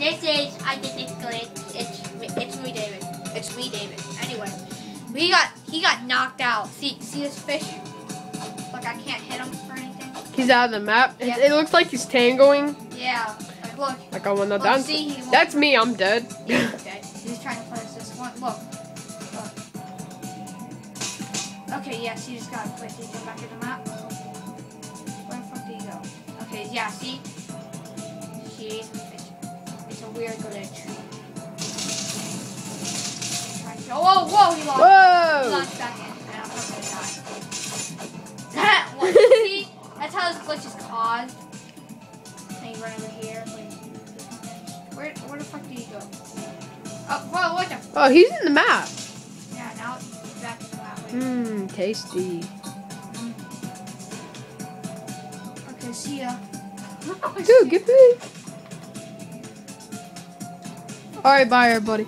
This is I did this glitch. It's me- it's me, David. It's me, David. Anyway, we got he got knocked out. See see this fish? Like I can't hit him or anything. He's out of the map. It, Yeah. it looks like he's tangoing. Yeah. Like look. Like I wanna Look, dance. see, he won't- That's me. I'm dead. Yeah, he's dead. He's trying to place this one. Look. Look. Okay, yes, he just got to place. He go back to the map. Where the fuck did he go? Okay, yeah, see? See? It's, it's a weird glitch. Trying to- Oh, whoa, whoa, he lost. He Whoa! launched back in. And I'm gonna die. what, see? That's how this glitch is caused. And you run over here. Where, where the fuck did he go? Oh, whoa, what the? Oh, he's in the map. Yeah, now it's back to that way. Mmm, tasty. Mm. Okay, see ya. Dude, get me. All right, bye, everybody.